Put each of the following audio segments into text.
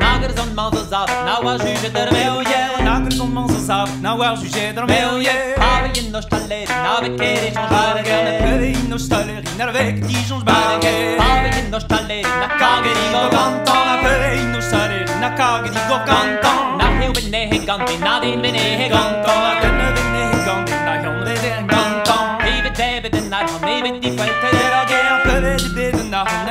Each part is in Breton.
Nagers on man zo zaf, na war juge der meu je Nagers on man zo zaf, na war juge der meu je Habe je no staller, na vet kere chon barge Habe je no staller, na vet di chon barge Habe je no staller, na kage di go gantan Habe je no staller, na kage di go gantan Na heu ben ne he gantan, na din ben ne he gantan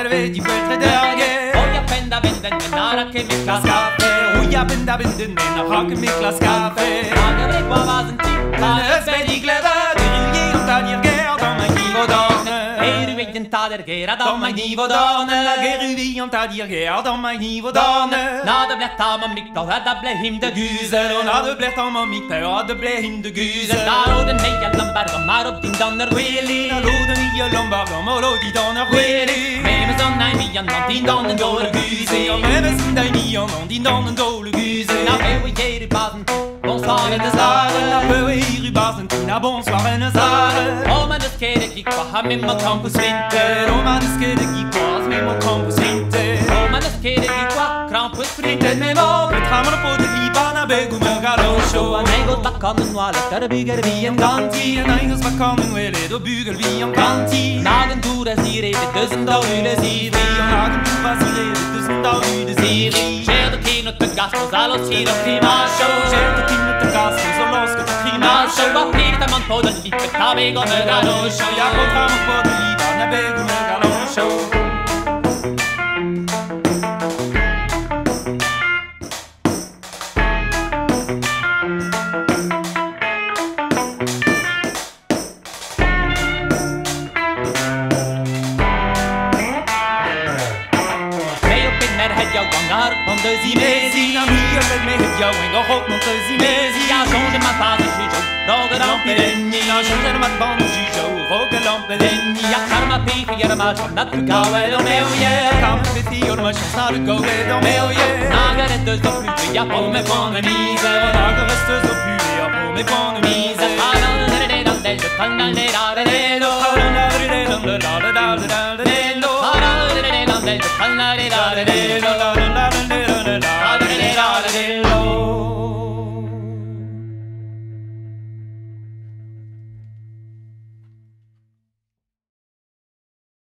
c'halvet di gwell tre d'ar ge Oia penda benden men ara ke me klas kafe Oia penda benden men ha ke mi klas kafe Rane vre kwa vazen ti Kale eus bet di gleda Diril ge an ta dir ger Dan ma nivo dan Eru eit an ta der ger Dan ma nivo dan Geru vi an ta dir ger Dan ma nivo Na de blet ma am mik Da da ble him de guzel Na de blet ma am mik Da de ble him de guzel Da ro den hei al lambar Mar op din dan er gweli Da ro den hei al lambar Mar op din dan er an an din dan an dole guze. An eves in dai ni an din dan an dole guze. Na ewe jere baden Bonsoir en eus lare Na pewe iru bazen. Na bonsoir en eus lare O man eus kede gik pa ha mimma kampus winter O man eus kede gik pa az mimma kampus winter O man eus kede gik pa krampus friter Memo petra man po de liba na begu me galo show An goes back coming while vi en garanti. En ein goes back coming well, da bygger vi i det tusen da ule sier vi. Og nagen du det tusen da ule sier vi. Skjer det ting uten gass er det ting uten gass er på salos Jeg går fram het jou van haar van de zimezi. Na mi yo fel me het jou en goch non te zimezi. Ja zonde ma pa de jo No de ni na Ja zonde ma ban de jo Vog de lampe denni Ja karma pefe yer ma shon dat ku kawe do meo ye Kam pe ti yor ma shon sar go we meu meo ye Nagar et deus do plute ja po me pon me mise Nagar et deus do plute ja po me pon me mise Adan de de dan de de tan dan de da de de do Adan de de dan de da de da de da de la la la la